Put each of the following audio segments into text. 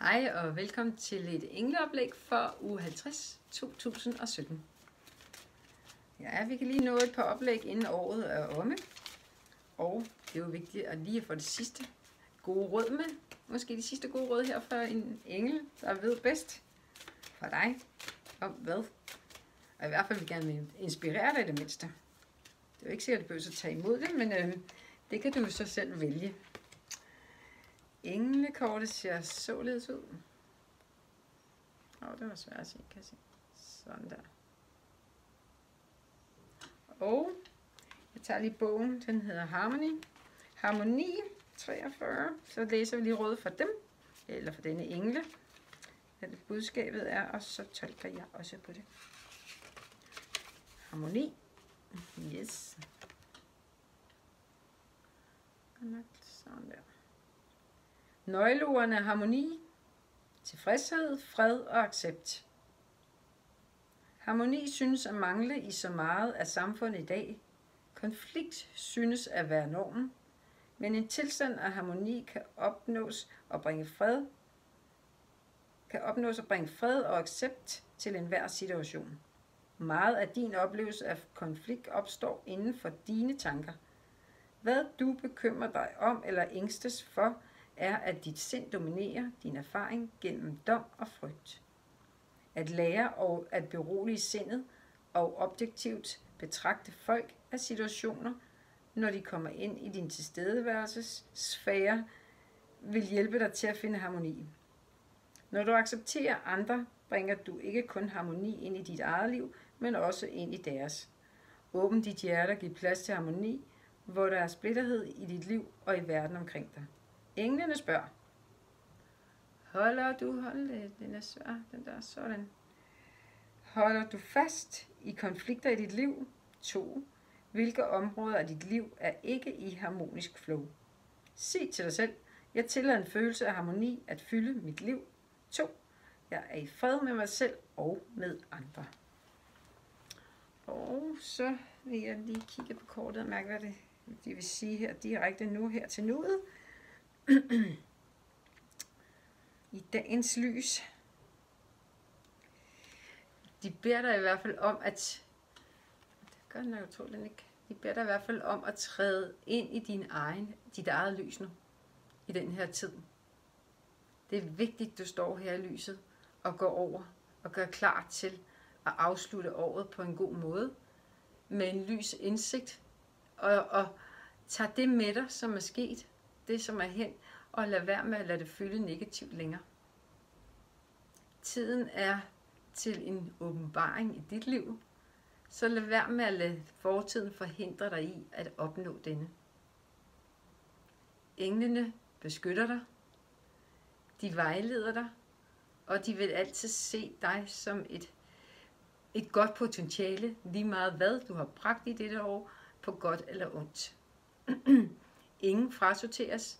Hej og velkommen til et engleoplæg for uge 50 2017. Ja, vi kan lige nå et par oplæg inden året er omme. Og det er jo vigtigt at lige få det sidste gode råd med. Måske de sidste gode råd her for en engel, der ved bedst for dig om hvad. Og i hvert fald vil gerne inspirere dig det mindste. Det er jo ikke sikkert, at du behøver at tage imod det, men øh, det kan du så selv vælge. Englekortet ser således ud. Åh, oh, det var svært at se, kan jeg se. Sådan der. Og jeg tager lige bogen, den hedder Harmony. Harmoni 43. Så læser vi lige råd for dem, eller for denne engle. Hvad det budskabet er, og så tolker jeg også på det. Harmoni. Yes. Sådan der. Nøgleordene er harmoni, tilfredshed, fred og accept. Harmoni synes at mangle i så meget af samfundet i dag. Konflikt synes at være normen, men en tilstand af harmoni kan opnås og bringe fred, kan opnås og bringe fred og accept til enhver situation. Meget af din oplevelse af konflikt opstår inden for dine tanker. Hvad du bekymrer dig om eller ængstes for, er, at dit sind dominerer din erfaring gennem dom og frygt. At lære og at berolige sindet og objektivt betragte folk af situationer, når de kommer ind i din tilstedeværelsessfære, vil hjælpe dig til at finde harmoni. Når du accepterer andre, bringer du ikke kun harmoni ind i dit eget liv, men også ind i deres. Åbn dit hjerte og giv plads til harmoni, hvor der er splitterhed i dit liv og i verden omkring dig. Englene spørger. Holder du, hold det, den er svær, den der, sådan. Holder du fast i konflikter i dit liv? 2. Hvilke områder af dit liv er ikke i harmonisk flow? Sig til dig selv, jeg tillader en følelse af harmoni at fylde mit liv. 2. Jeg er i fred med mig selv og med andre. Og så vil jeg lige kigge på kortet og mærke, hvad det, det vil sige her direkte nu her til nuet. I dagens lys. De beder dig i hvert fald om at... Det gør den jo den ikke. De beder dig i hvert fald om at træde ind i din egen, dit eget lys nu. I den her tid. Det er vigtigt, du står her i lyset og går over og gør klar til at afslutte året på en god måde. Med en lys indsigt. Og, og tager det med dig, som er sket det, som er hen, og lad være med at lade det fylde negativt længere. Tiden er til en åbenbaring i dit liv, så lad være med at lade fortiden forhindre dig i at opnå denne. Englene beskytter dig, de vejleder dig, og de vil altid se dig som et, et godt potentiale, lige meget hvad du har bragt i dette år, på godt eller ondt. Ingen frasorteres.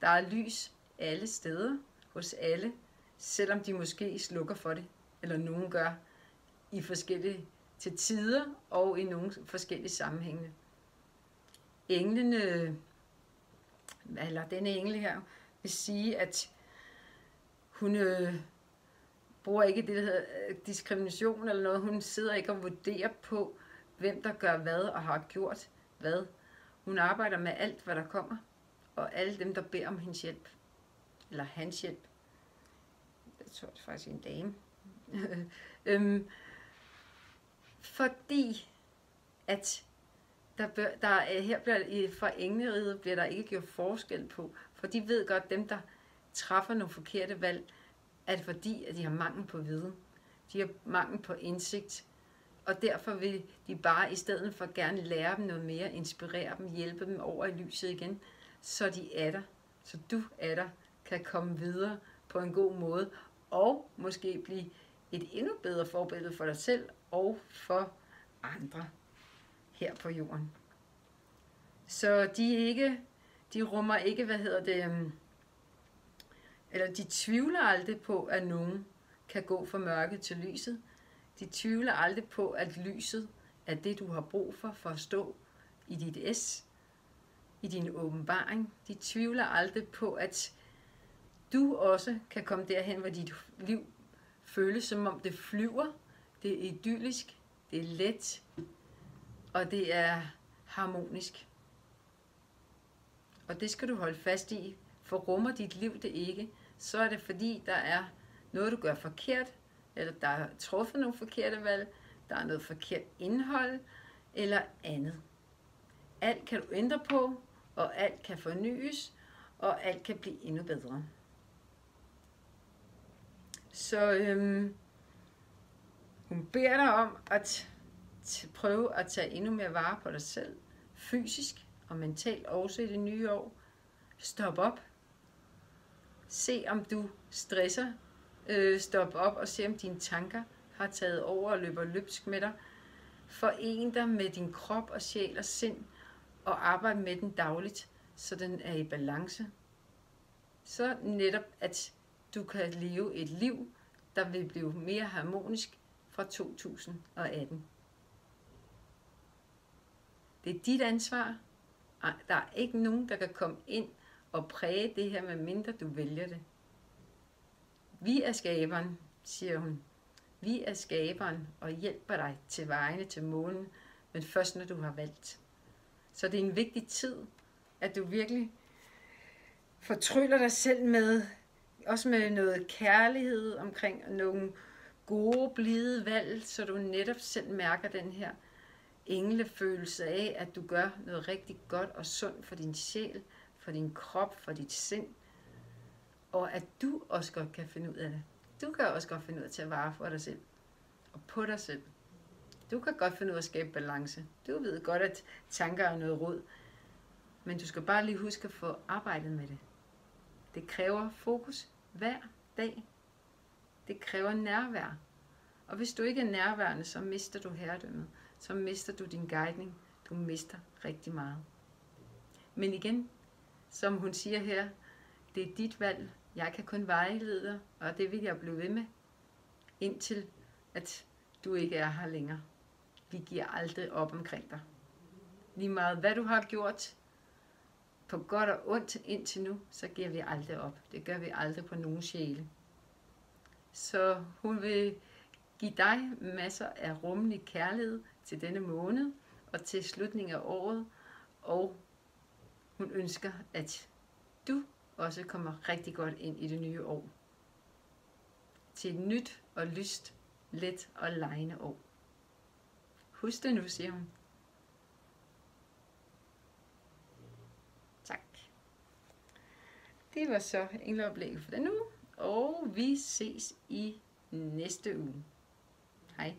Der er lys alle steder, hos alle, selvom de måske slukker for det, eller nogen gør i forskellige til tider og i nogle forskellige sammenhænge. Englene, eller denne engel her, vil sige, at hun øh, bruger ikke det, der hedder øh, diskrimination eller noget. Hun sidder ikke og vurderer på, hvem der gør hvad og har gjort hvad. Hun arbejder med alt, hvad der kommer, og alle dem, der beder om hendes hjælp, eller hans hjælp. Jeg tror det er faktisk en dame. øhm, fordi at der, bør, der øh, her bliver, for engleriget bliver der ikke gjort forskel på, for de ved godt, dem der træffer nogle forkerte valg, er det fordi at de har mangel på viden. De har mangel på indsigt, og derfor vil de bare i stedet for gerne lære dem noget mere, inspirere dem, hjælpe dem over i lyset igen, så de er der, så du er der, kan komme videre på en god måde, og måske blive et endnu bedre forbillede for dig selv og for andre her på jorden. Så de ikke, de rummer ikke, hvad hedder det, øhm, eller de tvivler aldrig på, at nogen kan gå fra mørket til lyset, de tvivler aldrig på, at lyset er det, du har brug for, for at stå i dit S, i din åbenbaring. De tvivler aldrig på, at du også kan komme derhen, hvor dit liv føles som om det flyver, det er idyllisk, det er let, og det er harmonisk. Og det skal du holde fast i, for rummer dit liv det ikke, så er det fordi, der er noget, du gør forkert, eller der er truffet nogle forkerte valg, der er noget forkert indhold, eller andet. Alt kan du ændre på, og alt kan fornyes, og alt kan blive endnu bedre. Så øhm, hun beder dig om at prøve at tage endnu mere vare på dig selv, fysisk og mentalt også i det nye år. Stop op. Se om du stresser. Øh, stop op og se om dine tanker har taget over og løber løbsk med dig. Foren dig med din krop og sjæl og sind og arbejde med den dagligt, så den er i balance. Så netop, at du kan leve et liv, der vil blive mere harmonisk fra 2018. Det er dit ansvar. Der er ikke nogen, der kan komme ind og præge det her, medmindre du vælger det. Vi er skaberen, siger hun. Vi er skaberen og hjælper dig til vejene til månen, men først når du har valgt. Så det er en vigtig tid, at du virkelig fortryller dig selv med, også med noget kærlighed omkring nogle gode, blide valg, så du netop selv mærker den her englefølelse af, at du gør noget rigtig godt og sundt for din sjæl, for din krop, for dit sind, og at du også godt kan finde ud af det. Du kan også godt finde ud af at tage vare for dig selv og på dig selv. Du kan godt finde ud af at skabe balance. Du ved godt, at tanker er noget råd, men du skal bare lige huske at få arbejdet med det. Det kræver fokus hver dag. Det kræver nærvær. Og hvis du ikke er nærværende, så mister du herredømmet. Så mister du din guidning. Du mister rigtig meget. Men igen, som hun siger her, det er dit valg. Jeg kan kun vejlede dig, og det vil jeg blive ved med, indtil at du ikke er her længere. Vi giver aldrig op omkring dig. Lige meget hvad du har gjort, på godt og ondt indtil nu, så giver vi aldrig op. Det gør vi aldrig på nogen sjæle. Så hun vil give dig masser af rummelig kærlighed til denne måned og til slutningen af året. Og hun ønsker, at du også kommer rigtig godt ind i det nye år. Til et nyt og lyst, let og lejende år. Husk det nu, siger hun. Tak. Det var så engleoplægget for den uge, og vi ses i næste uge. Hej.